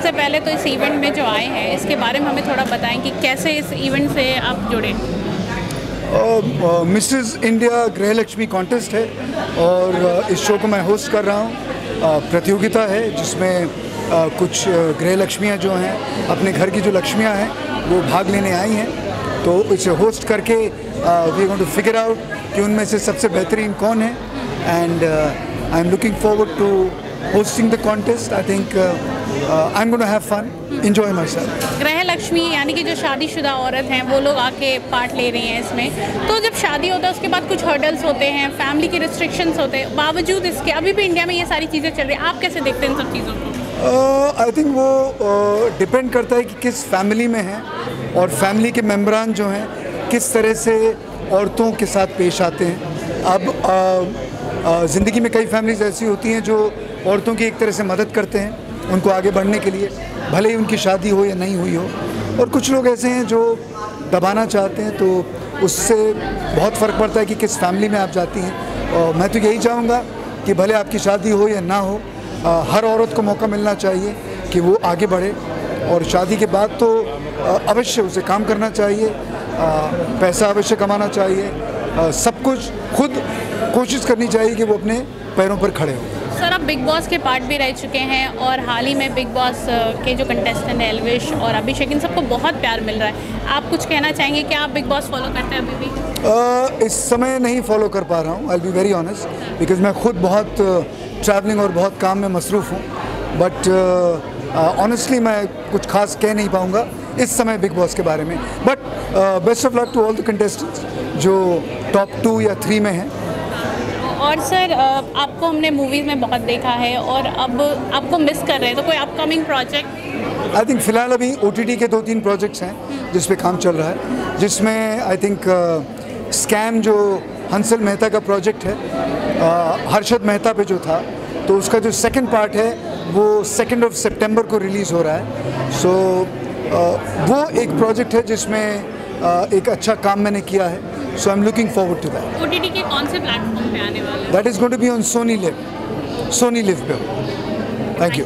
सबसे पहले तो इस इवेंट में जो आए हैं इसके बारे में हमें थोड़ा बताएँ कि कैसे इस इवेंट से आप जुड़े। मिसेस इंडिया गृह लक्ष्मी कॉन्टेस्ट है और uh, इस शो को मैं होस्ट कर रहा हूँ। Uh, प्रतियोगिता है जिसमें uh, कुछ गृह लक्ष्मियाँ जो हैं अपने घर की जो लक्ष्मियाँ हैं वो भाग लेने आई हैं। तो इसे होस्ट करके we going to figure out कि उनमें से सबसे बेहतरीन कौन है। And I am looking forward to hosting the contest I think uh, am going to have fun, enjoy myself. ग्रह लक्ष्मी यानी कि जो शादीशुदा औरत हैं वो लोग आके पार्ट ले रही हैं इसमें। तो जब शादी होता है उसके बाद कुछ हर्डल्स होते हैं फैमिली के रिस्ट्रिक्शंस होते हैं। बावजूद इसके अभी भी इंडिया में ये सारी चीज़ें चल रही हैं। आप कैसे देखते हैं इन सब चीज़ों को? आई uh, थिंक वो डिपेंड uh, करता है कि किस फैमिली में है और फैमिली के मेम्बरान जो हैं किस तरह से औरतों के साथ पेश आते हैं। अब ज़िंदगी में कई फैमिलीज़ ऐसी होती हैं जो औरतों की एक तरह से मदद करते हैं। उनको आगे बढ़ने के लिए भले ही उनकी शादी हो या नहीं हुई हो। और कुछ लोग ऐसे हैं जो दबाना चाहते हैं तो उससे बहुत फ़र्क पड़ता है कि किस फैमिली में आप जाती हैं। और मैं तो यही चाहूँगा कि भले आपकी शादी हो या ना हो आ, हर औरत को मौका मिलना चाहिए कि वो आगे बढ़े। और शादी के बाद तो अवश्य उसे काम करना चाहिए आ, पैसा अवश्य कमाना चाहिए आ, सब कुछ खुद कोशिश करनी चाहिए कि वो अपने पैरों पर खड़े हों। सर आप बिग बॉस के पार्ट भी रह चुके हैं और हाल ही में बिग बॉस के जो कंटेस्टेंट हैं एलविश और अभिषेक इन सबको बहुत प्यार मिल रहा है। आप कुछ कहना चाहेंगे कि आप बिग बॉस फॉलो करते हैं अभी भी? uh, इस समय नहीं फॉलो कर पा रहा हूँ I be very honest because मैं खुद बहुत ट्रैवलिंग uh, और बहुत काम में मसरूफ़ हूँ। बट ऑनेस्टली मैं कुछ खास कह नहीं पाऊँगा इस समय बिग बॉस के बारे में। But best of luck to all the contestants जो टॉप टू या थ्री में हैं। और सर आपको हमने मूवीज़ में बहुत देखा है और अब आपको मिस कर रहे हैं तो कोई अपकमिंग प्रोजेक्ट आई थिंक फ़िलहाल अभी ओटीटी के दो तीन प्रोजेक्ट्स हैं जिस पे काम चल रहा है जिसमें आई थिंक स्कैम जो हंसल मेहता का प्रोजेक्ट है हर्षद मेहता पे जो था तो उसका जो सेकंड पार्ट है वो सेकंड ऑफ़ सितंबर को रिलीज़ हो रहा है। सो so, वो एक प्रोजेक्ट है जिसमें एक अच्छा काम मैंने किया है। So I'm looking forward to that. OTT के कौन से प्लेटफॉर्म पे आने वाले That is going to be on Sony Live. Sony Live पे. Thank you.